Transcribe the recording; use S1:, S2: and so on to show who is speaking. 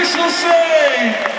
S1: Christian sei.